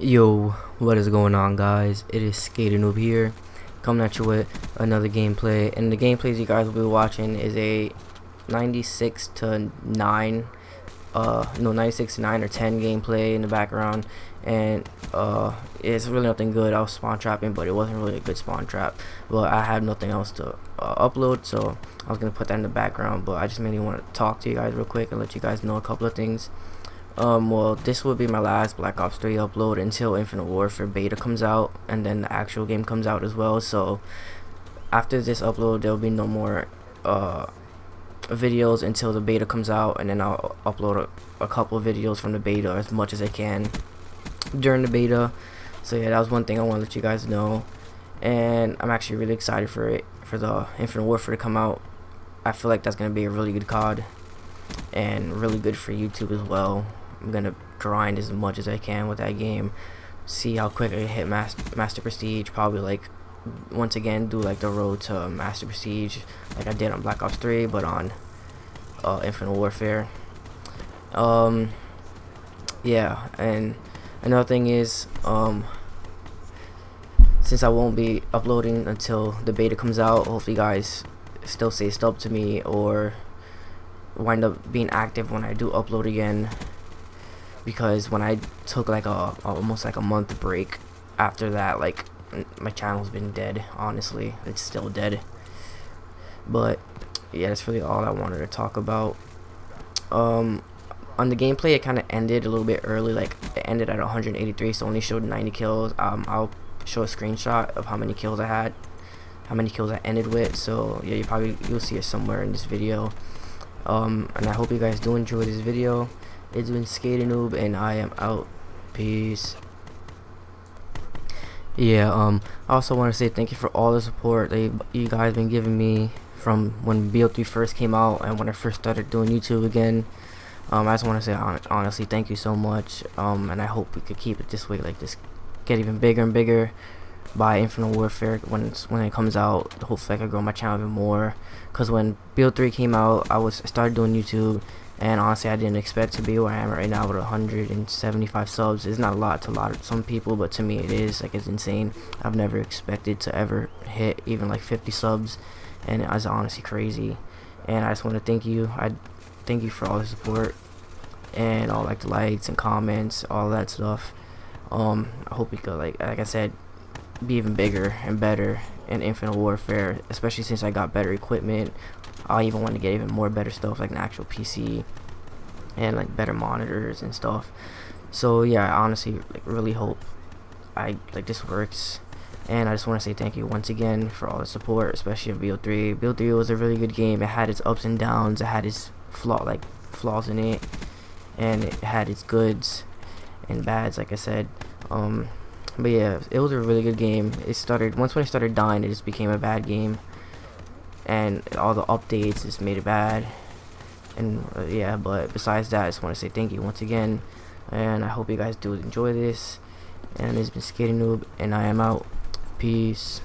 Yo, what is going on guys? It is Skater Noob here, coming at you with another gameplay. And the gameplays you guys will be watching is a 96 to 9, uh, no 96 to 9 or 10 gameplay in the background. And uh, it's really nothing good. I was spawn trapping, but it wasn't really a good spawn trap. But I had nothing else to uh, upload, so I was gonna put that in the background. But I just mainly want to talk to you guys real quick and let you guys know a couple of things. Um, well, this will be my last Black Ops 3 upload until Infinite Warfare beta comes out, and then the actual game comes out as well. So after this upload, there will be no more uh, videos until the beta comes out, and then I'll upload a, a couple videos from the beta as much as I can during the beta. So yeah, that was one thing I want to let you guys know, and I'm actually really excited for it for the Infinite Warfare to come out. I feel like that's gonna be a really good COD and really good for YouTube as well. I'm gonna grind as much as I can with that game. See how quick I hit master, prestige. Probably like once again do like the road to master prestige like I did on Black Ops 3, but on uh, Infinite Warfare. Um, yeah, and another thing is um, since I won't be uploading until the beta comes out, hopefully guys still stay stubbed to me or wind up being active when I do upload again because when I took like a almost like a month break after that like my channel's been dead honestly. It's still dead. But yeah that's really all I wanted to talk about. Um on the gameplay it kind of ended a little bit early like it ended at 183 so only showed 90 kills. Um I'll show a screenshot of how many kills I had how many kills I ended with so yeah you probably you'll see it somewhere in this video. Um and I hope you guys do enjoy this video it's been Skater Noob and I am out. Peace. Yeah, um, I also want to say thank you for all the support that you, guys have been giving me from when BO3 first came out and when I first started doing YouTube again. Um, I just want to say on honestly thank you so much. Um, and I hope we could keep it this way, like this, get even bigger and bigger by Infinite Warfare when when it comes out. Hopefully I can grow my channel even more. Cause when BO3 came out, I was I started doing YouTube and honestly I didn't expect to be where I am right now with 175 subs. It's not a lot to a lot of some people but to me it is like it's insane. I've never expected to ever hit even like 50 subs and it's honestly crazy. And I just want to thank you. I thank you for all the support and all like the likes and comments all that stuff. Um I hope we could like like I said be even bigger and better in Infinite Warfare especially since I got better equipment I even want to get even more better stuff like an actual PC and like better monitors and stuff. So yeah, I honestly like really hope I like this works. And I just want to say thank you once again for all the support, especially of BO3. BO3 was a really good game. It had its ups and downs. It had its flaw like flaws in it, and it had its goods and bads, like I said. Um, but yeah, it was a really good game. It started once when it started dying, it just became a bad game and all the updates just made it bad. And uh, yeah but besides that I just want to say thank you once again and I hope you guys do enjoy this. And it's been Skater Noob and I am out. Peace